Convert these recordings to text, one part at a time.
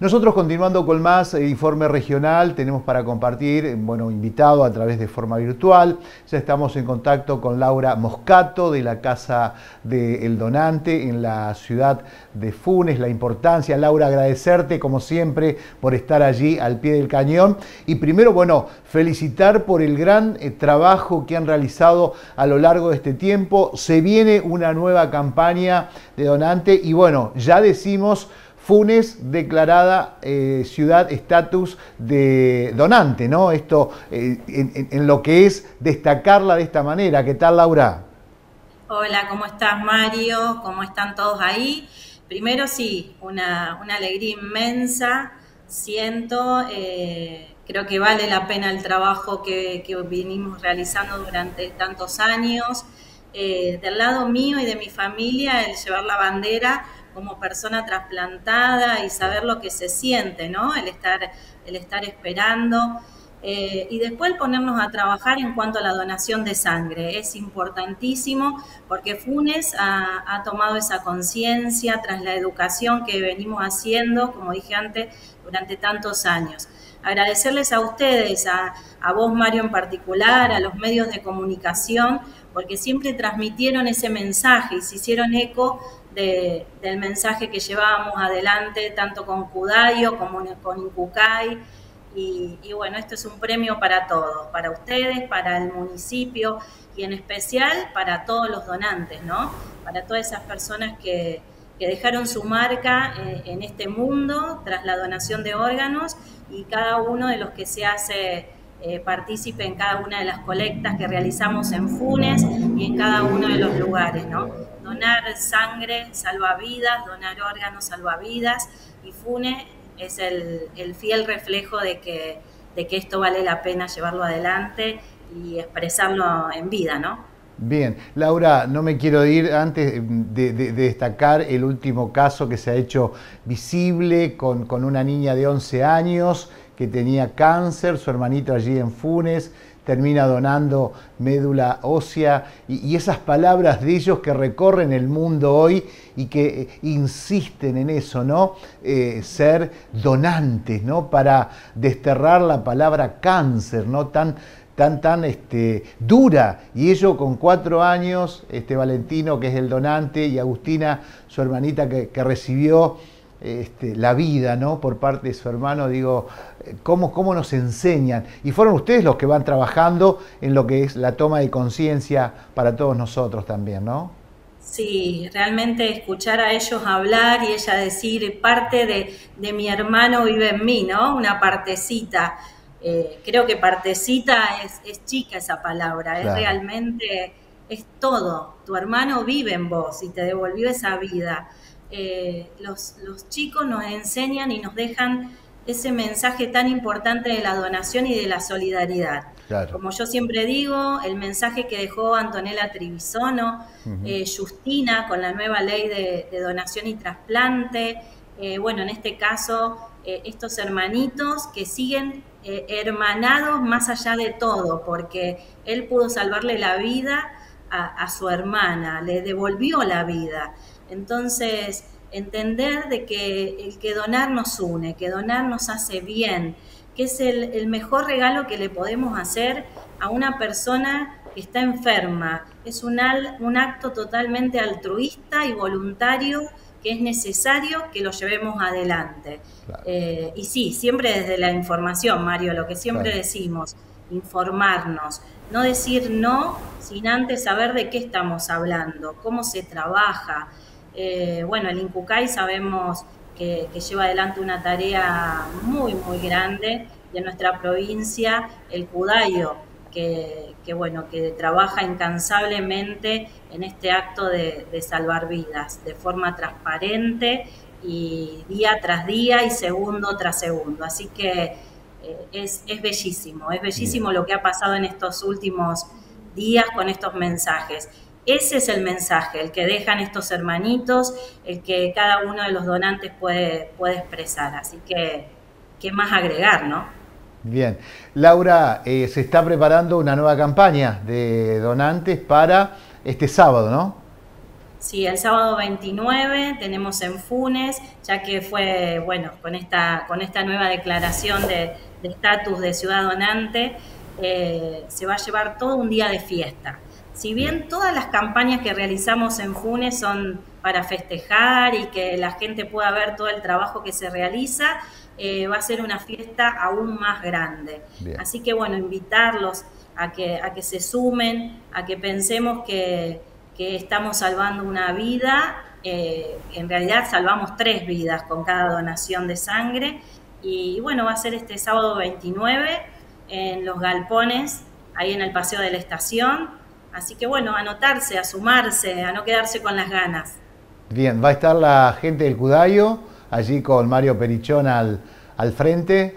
Nosotros continuando con más eh, informe regional, tenemos para compartir, eh, bueno, invitado a través de forma virtual, ya estamos en contacto con Laura Moscato de la Casa del Donante en la ciudad de Funes, la importancia, Laura, agradecerte como siempre por estar allí al pie del cañón. Y primero, bueno, felicitar por el gran eh, trabajo que han realizado a lo largo de este tiempo, se viene una nueva campaña de donante y bueno, ya decimos Funes declarada eh, ciudad estatus de donante, ¿no? Esto eh, en, lo que es destacarla de esta manera. ¿Qué tal, Laura? Hola, ¿cómo estás, Mario? ¿Cómo están todos ahí? Primero sí, una, alegría inmensa. Siento, eh, creo que vale la pena el trabajo que, que vinimos realizando durante tantos años. del lado mío y de mi familia, el llevar la bandera como persona trasplantada y saber lo que se siente, ¿no? El estar, el estar esperando. Eh, y después ponernos a trabajar en cuanto a la donación de sangre. Es importantísimo porque Funes ha, tomado esa conciencia tras la educación que venimos haciendo, como dije antes, durante tantos años. Agradecerles a ustedes, a, a vos Mario en particular, a los medios de comunicación, porque siempre transmitieron ese mensaje y se hicieron eco del mensaje que llevábamos adelante, tanto con Cudayo como con Incucay. Y, bueno, esto es un premio para todos, para ustedes, para el municipio y en especial para todos los donantes, ¿no? Para todas esas personas que, dejaron su marca en, en, este mundo tras la donación de órganos y cada uno de los que se hace eh, participe en cada una de las colectas que realizamos en Funes y en cada uno de los lugares, ¿no? Donar sangre salva vidas, donar órganos salva vidas y Funes es el, fiel reflejo de que, de que esto vale la pena llevarlo adelante y expresarlo en vida, ¿no? Bien, Laura, no me quiero ir antes de, destacar el último caso que se ha hecho visible con, con una niña de 11 años que tenía cáncer, su hermanito allí en Funes, termina donando médula ósea y, esas palabras de ellos que recorren el mundo hoy y que eh, insisten en eso, ¿no? Eh, ser donantes, ¿no? Para desterrar la palabra cáncer, ¿no? Tan, tan, tan este, dura. Y ello con cuatro años, este Valentino, que es el donante, y Agustina, su hermanita que recibió este, la vida ¿no? por parte de su hermano, digo, eh, ¿cómo, ¿cómo nos enseñan? Y fueron ustedes los que van trabajando en lo que es la toma de conciencia para todos nosotros también, ¿no? Sí, realmente escuchar a ellos hablar y ella decir, parte de, mi hermano vive en mí, ¿no? Una partecita. Eh, creo que partecita es, es, chica esa palabra, es realmente, es todo. Tu hermano vive en vos y te devolvió esa vida. Eh, los, chicos nos enseñan y nos dejan ese mensaje tan importante de la donación y de la solidaridad. Como yo siempre digo, el mensaje que dejó Antonella Trivisono, eh, Justina con la nueva ley de, donación y trasplante, eh, bueno, en este caso, estos hermanitos que siguen hermanados más allá de todo, porque él pudo salvarle la vida a su hermana, le devolvió la vida. Entonces, entender de que el que donar nos une, que donar nos hace bien, que es el, mejor regalo que le podemos hacer a una persona que está enferma. Es un, un acto totalmente altruista y voluntario que es necesario que lo llevemos adelante. Eh, y sí, siempre desde la información, Mario, lo que siempre decimos, informarnos, no decir no sin antes saber de qué estamos hablando, cómo se trabaja, eh, bueno, el INCUCAI sabemos que, lleva adelante una tarea muy, muy grande de nuestra provincia, el CUDAIO, que, bueno, que trabaja incansablemente en este acto de, salvar vidas de forma transparente y día tras día y segundo tras segundo. Así que eh, es, es, bellísimo, es bellísimo lo que ha pasado en estos últimos días con estos mensajes. Ese es el mensaje, el que dejan estos hermanitos, el que cada uno de los donantes puede, puede expresar. Así que, ¿qué más agregar, no? Bien. Laura, eh, se está preparando una nueva campaña de donantes para este sábado, ¿no? Sí, el sábado 29 tenemos en Funes, ya que fue, bueno, con esta, con esta nueva declaración de estatus de, ciudad donante, eh, se va a llevar todo un día de fiesta. Si bien todas las campañas que realizamos en Funes son para festejar y que la gente pueda ver todo el trabajo que se realiza, eh, va a ser una fiesta aún más grande. Así que bueno, invitarlos a que, a que se sumen, a que pensemos que, estamos salvando una vida, eh, en realidad salvamos tres vidas con cada donación de sangre. Y bueno, va a ser este sábado 29 en los galpones, ahí en el Paseo de la Estación. Así que bueno, anotarse, a sumarse, a no quedarse con las ganas. Bien, va a estar la gente del Cudayo, allí con Mario Perichón al, al frente.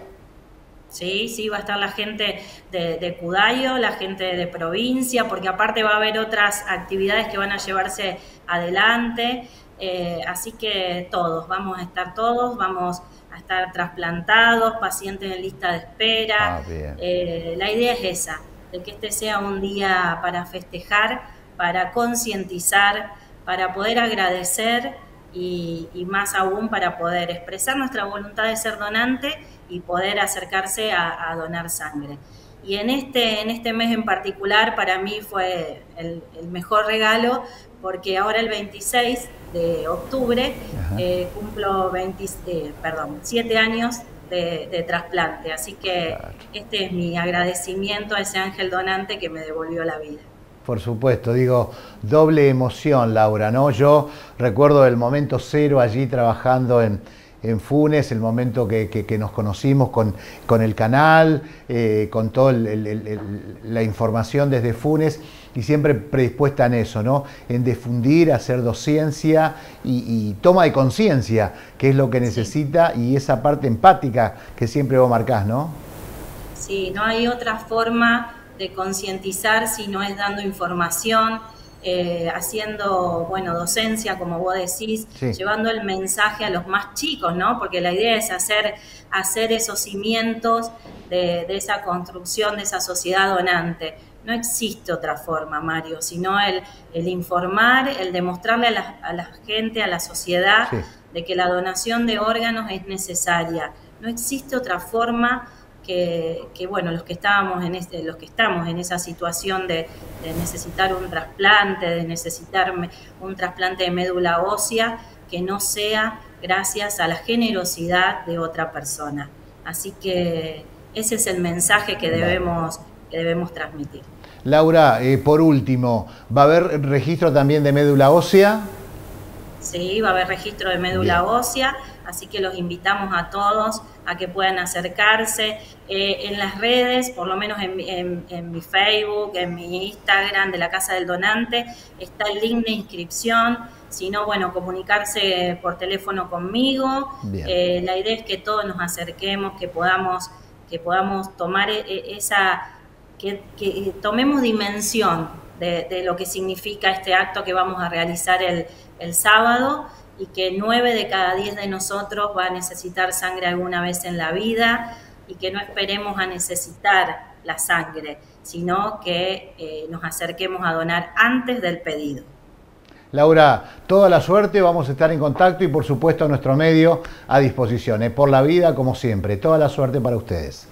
Sí, sí, va a estar la gente de, Cudayo, la gente de provincia, porque aparte va a haber otras actividades que van a llevarse adelante. Eh, así que todos, vamos a estar todos, vamos a estar trasplantados, pacientes en lista de espera. Ah, eh, la idea es esa, de que este sea un día para festejar, para concientizar, para poder agradecer y, más aún para poder expresar nuestra voluntad de ser donante y poder acercarse a, donar sangre. Y en este, en este mes en particular para mí fue el, mejor regalo porque ahora el 26 de octubre eh, cumplo 20, eh, perdón, 7 años de, trasplante. Así que este es mi agradecimiento a ese ángel donante que me devolvió la vida. Por supuesto, digo, doble emoción, Laura, ¿no? Yo recuerdo el momento cero allí trabajando en, en Funes, el momento que, nos conocimos con, con el canal, eh, con toda la información desde Funes y siempre predispuesta en eso, ¿no? En difundir, hacer docencia y, toma de conciencia, que es lo que necesita, y esa parte empática que siempre vos marcás, ¿no? Sí, no hay otra forma de concientizar si no es dando información, eh, haciendo, bueno, docencia, como vos decís, llevando el mensaje a los más chicos, ¿no? Porque la idea es hacer, hacer esos cimientos de, esa construcción, de esa sociedad donante. No existe otra forma, Mario, sino el, el informar, el demostrarle a la, a la, gente, a la sociedad, de que la donación de órganos es necesaria. No existe otra forma que, bueno, los que estábamos en este, los que estamos en esa situación de, necesitar un trasplante, de necesitar un trasplante de médula ósea, que no sea gracias a la generosidad de otra persona. Así que ese es el mensaje que debemos, que debemos transmitir. Laura, eh, por último, ¿va a haber registro también de médula ósea? Sí, va a haber registro de médula ósea, así que los invitamos a todos a que puedan acercarse. Eh, en las redes, por lo menos en, mi Facebook, en mi Instagram de la Casa del Donante, está el link de inscripción. Si no, bueno, comunicarse por teléfono conmigo. Eh, la idea es que todos nos acerquemos, que podamos, que podamos tomar e, esa, que, tomemos dimensión de, lo que significa este acto que vamos a realizar el, el sábado y que nueve de cada diez de nosotros va a necesitar sangre alguna vez en la vida y que no esperemos a necesitar la sangre, sino que eh, nos acerquemos a donar antes del pedido. Laura, toda la suerte, vamos a estar en contacto y por supuesto nuestro medio a disposición. ¿eh? Por la vida, como siempre, toda la suerte para ustedes.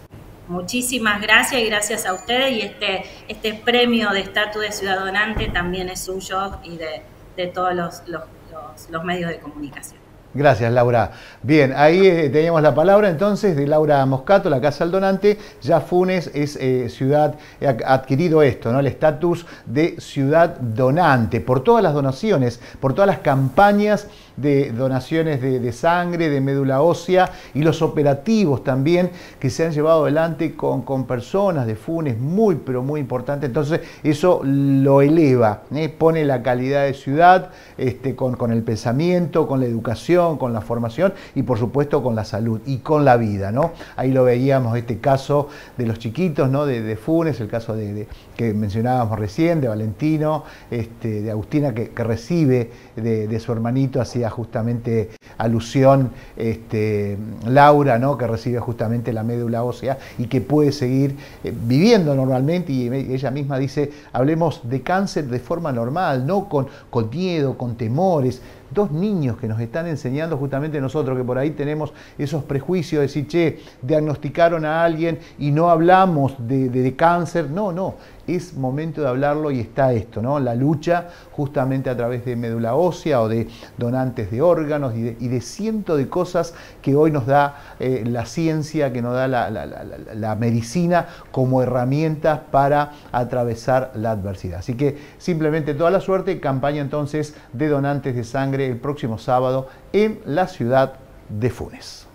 Muchísimas gracias y gracias a ustedes y este, este premio de estatus de ciudadonante también es suyo y de, todos los los, medios de comunicación. Gracias, Laura. Bien, ahí eh, teníamos la palabra entonces de Laura Moscato, la Casa del Donante. Ya Funes es eh, ciudad, ha adquirido esto, ¿no? El estatus de ciudad donante por todas las donaciones, por todas las campañas de donaciones de, sangre, de médula ósea y los operativos también que se han llevado adelante con, con personas de Funes, muy pero muy importante. Entonces eso lo eleva, ¿eh? pone la calidad de ciudad este, con, con el pensamiento, con la educación, con la formación y por supuesto con la salud y con la vida. ¿no? Ahí lo veíamos, este caso de los chiquitos ¿no? de, Funes, el caso de, que mencionábamos recién, de Valentino, este, de Agustina que, recibe de, su hermanito hacía justamente alusión este, Laura, ¿no? que recibe justamente la médula ósea y que puede seguir eh, viviendo normalmente y ella misma dice, hablemos de cáncer de forma normal, no con, con miedo, con temores, dos niños que nos están enseñando justamente nosotros, que por ahí tenemos esos prejuicios de decir, che, diagnosticaron a alguien y no hablamos de, cáncer. No, no, es momento de hablarlo y está esto, ¿no? La lucha justamente a través de médula ósea o de donantes de órganos y de, cientos de cosas que hoy nos da eh, la ciencia, que nos da la, la medicina como herramientas para atravesar la adversidad. Así que simplemente toda la suerte, campaña entonces de donantes de sangre el próximo sábado en la ciudad de Funes.